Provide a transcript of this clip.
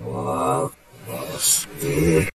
of Mosby.